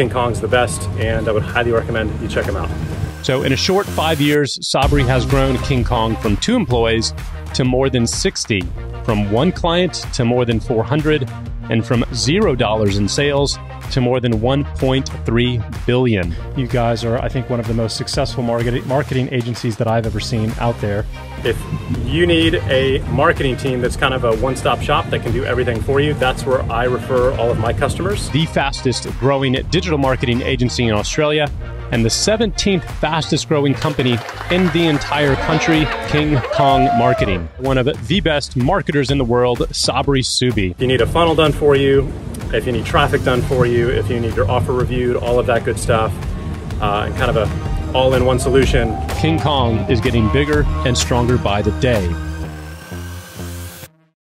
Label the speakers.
Speaker 1: King Kong's the best, and I would highly recommend you check him out.
Speaker 2: So, in a short five years, Sabri has grown King Kong from two employees to more than 60, from one client to more than 400, and from $0 in sales to more than 1.3 billion.
Speaker 3: You guys are, I think, one of the most successful marketing marketing agencies that I've ever seen out there.
Speaker 1: If you need a marketing team that's kind of a one-stop shop that can do everything for you, that's where I refer all of my customers.
Speaker 2: The fastest growing digital marketing agency in Australia and the 17th fastest growing company in the entire country, King Kong Marketing. One of the best marketers in the world, Sabri Suby.
Speaker 1: If you need a funnel done for you, if you need traffic done for you, if you need your offer reviewed, all of that good stuff, uh, and kind of a all-in-one solution.
Speaker 2: King Kong is getting bigger and stronger by the day.